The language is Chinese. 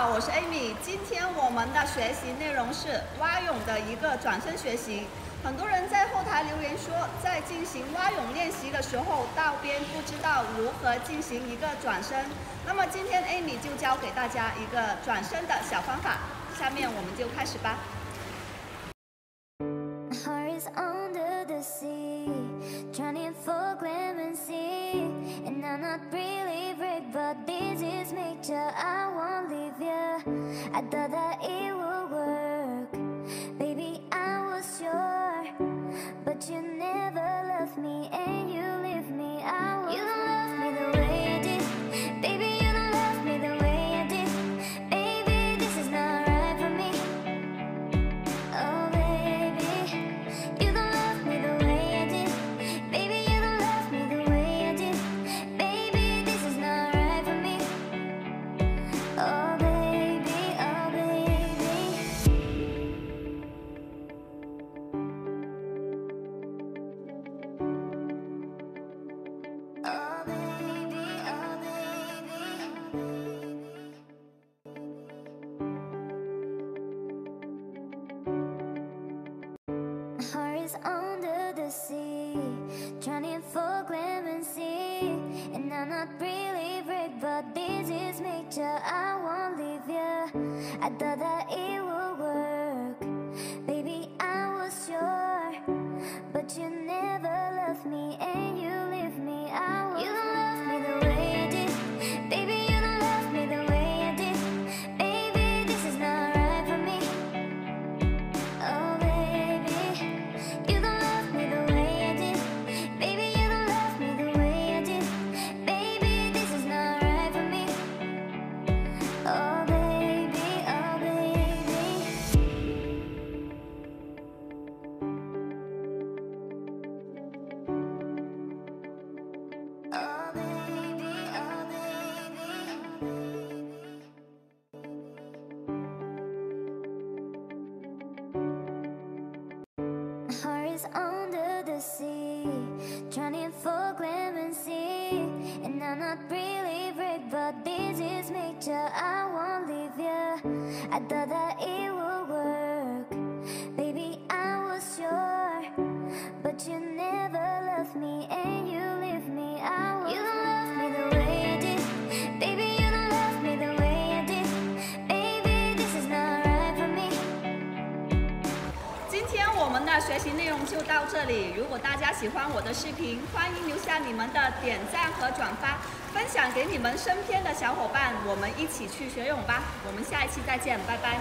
好，我是 Amy。今天我们的学习内容是蛙泳的一个转身学习。很多人在后台留言说，在进行蛙泳练习的时候，道边不知道如何进行一个转身。那么今天 Amy 就教给大家一个转身的小方法。下面我们就开始吧。ただい under the sea Trying for clemency. And I'm not really brave But this is nature. I won't leave you I thought that it the trying for clemency. And I'm not really brave, but this is nature. I won't leave you. I thought that it 那学习内容就到这里。如果大家喜欢我的视频，欢迎留下你们的点赞和转发，分享给你们身边的小伙伴，我们一起去学泳吧。我们下一期再见，拜拜。